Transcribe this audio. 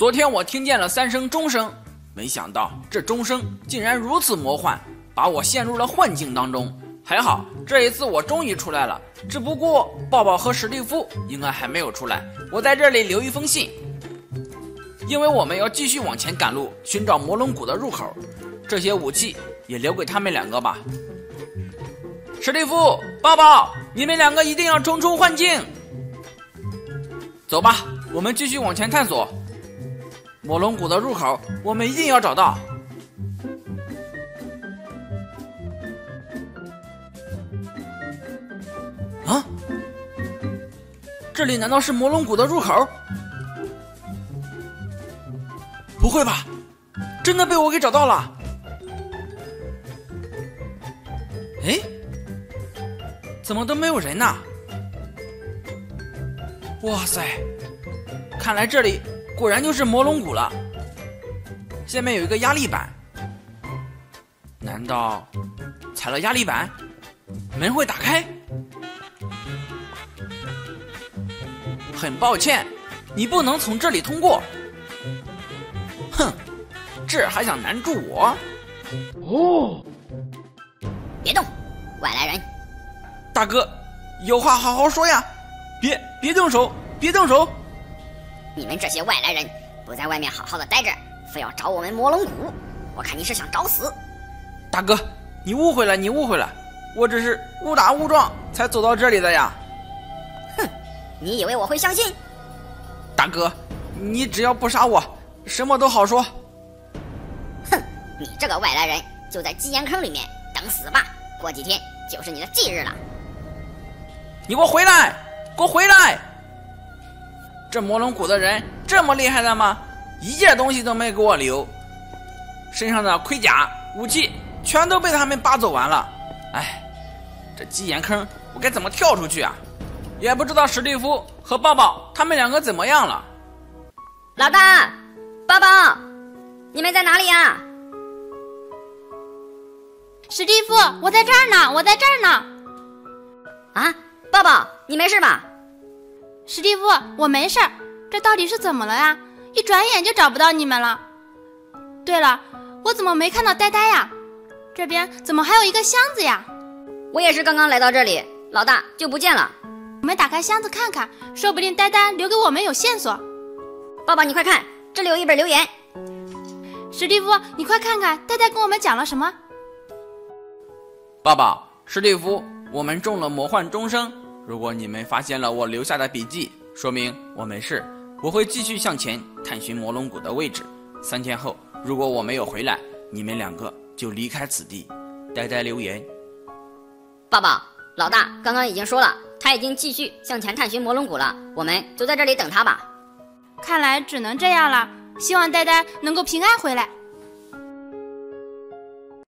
昨天我听见了三声钟声，没想到这钟声竟然如此魔幻，把我陷入了幻境当中。还好这一次我终于出来了，只不过抱抱和史蒂夫应该还没有出来。我在这里留一封信，因为我们要继续往前赶路，寻找魔龙谷的入口。这些武器也留给他们两个吧。史蒂夫、抱抱，你们两个一定要冲出幻境。走吧，我们继续往前探索。魔龙谷的入口，我们一定要找到。啊！这里难道是魔龙谷的入口？不会吧，真的被我给找到了！哎，怎么都没有人呢？哇塞，看来这里果然就是魔龙谷了。下面有一个压力板，难道踩了压力板，门会打开？很抱歉，你不能从这里通过。哼，这还想难住我？哦，别动，外来人！大哥，有话好好说呀，别别动手，别动手！你们这些外来人，不在外面好好的待着，非要找我们魔龙谷，我看你是想找死！大哥，你误会了，你误会了，我只是误打误撞才走到这里的呀。哼你以为我会相信？大哥，你只要不杀我，什么都好说。哼，你这个外来人，就在鸡岩坑里面等死吧！过几天就是你的忌日了。你给我回来！给我回来！这魔龙谷的人这么厉害的吗？一件东西都没给我留，身上的盔甲、武器全都被他们扒走完了。哎，这基岩坑我该怎么跳出去啊？也不知道史蒂夫和抱抱他们两个怎么样了。老大，抱抱，你们在哪里呀？史蒂夫，我在这儿呢，我在这儿呢。啊，抱抱，你没事吧？史蒂夫，我没事儿。这到底是怎么了呀？一转眼就找不到你们了。对了，我怎么没看到呆呆呀？这边怎么还有一个箱子呀？我也是刚刚来到这里，老大就不见了。我们打开箱子看看，说不定呆呆留给我们有线索。爸爸，你快看，这里有一本留言。史蒂夫，你快看看，呆呆跟我们讲了什么？爸爸，史蒂夫，我们中了魔幻钟声。如果你们发现了我留下的笔记，说明我没事。我会继续向前探寻魔龙谷的位置。三天后，如果我没有回来，你们两个就离开此地。呆呆留言。爸爸，老大刚刚已经说了。他已经继续向前探寻魔龙谷了，我们就在这里等他吧。看来只能这样了，希望呆呆能够平安回来。